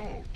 assault.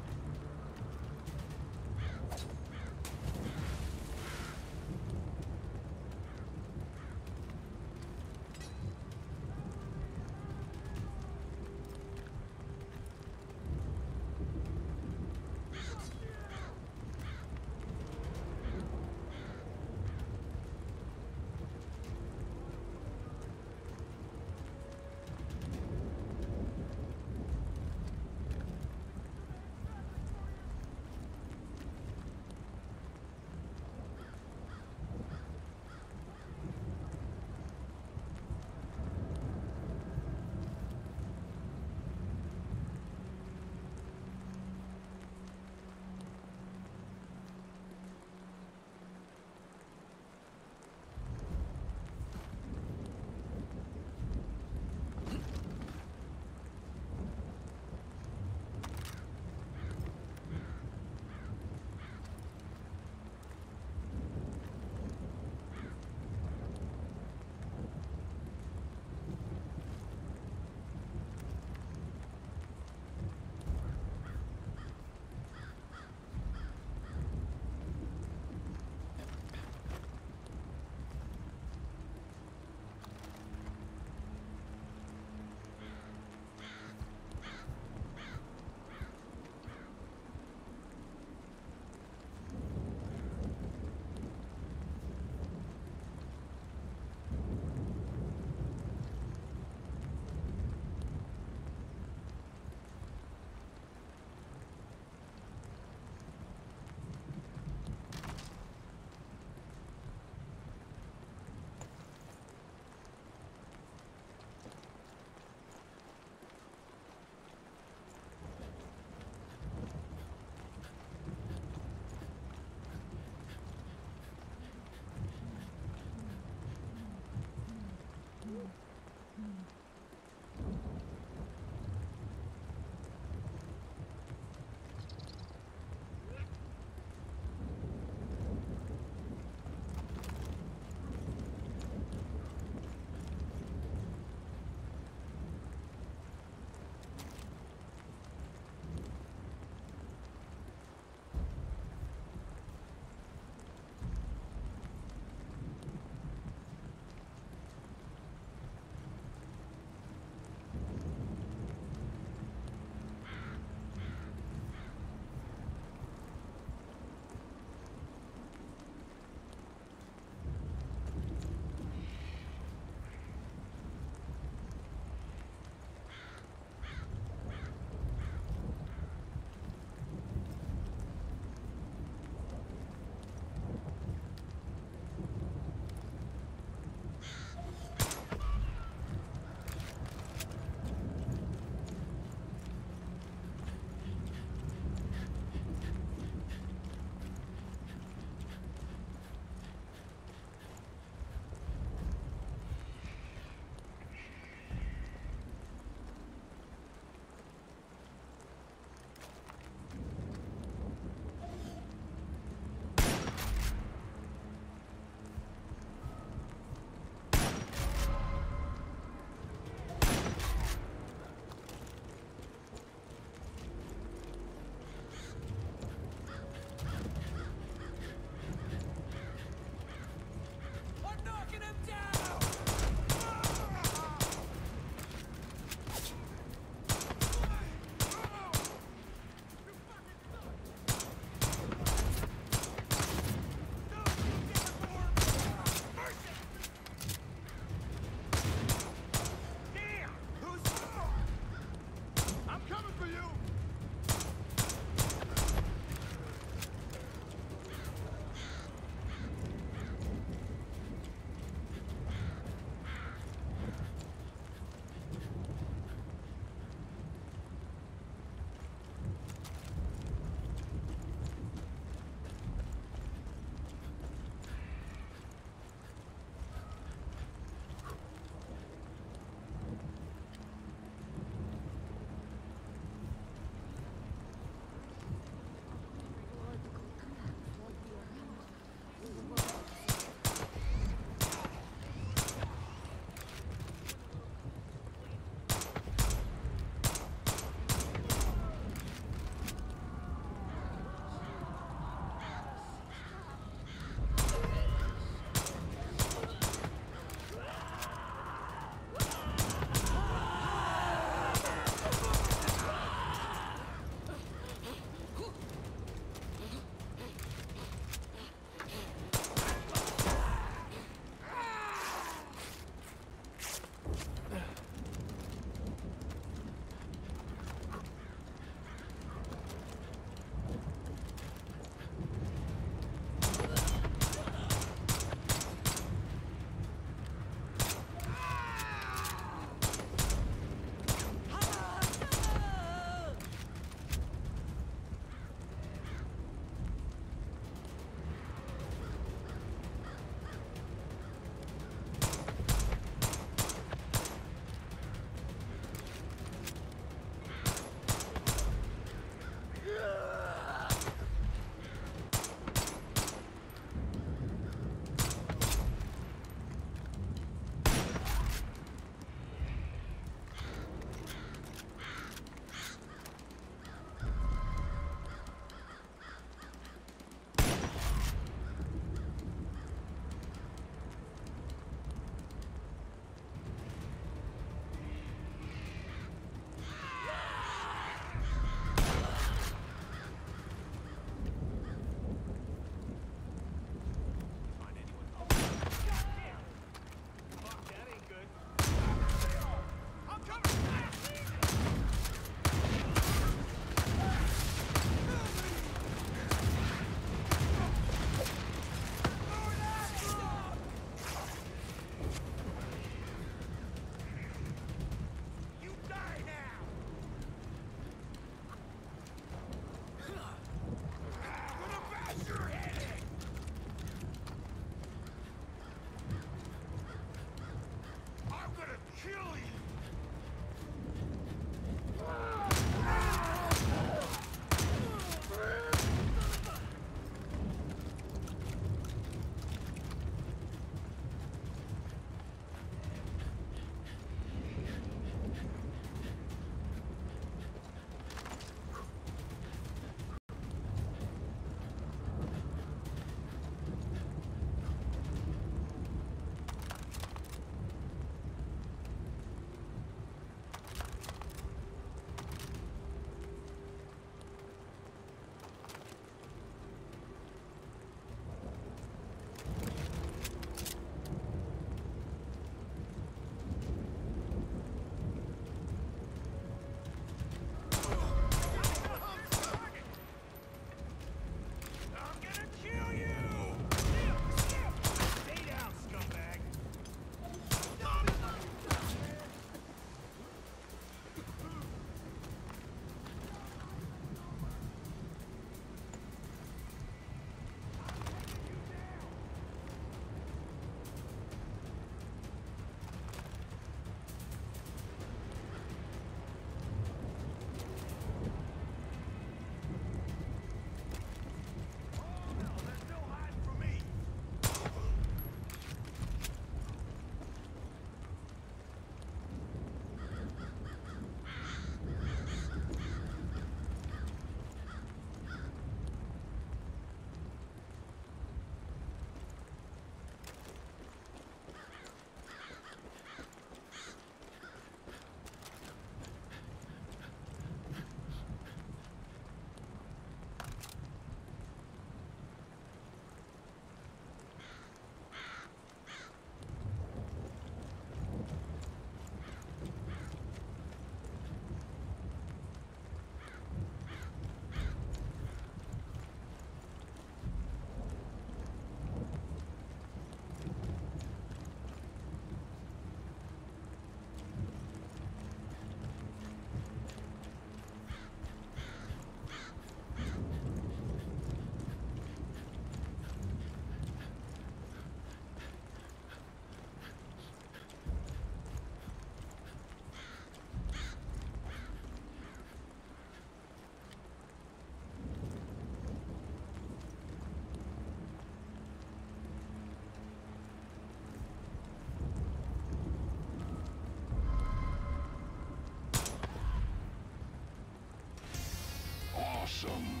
Awesome.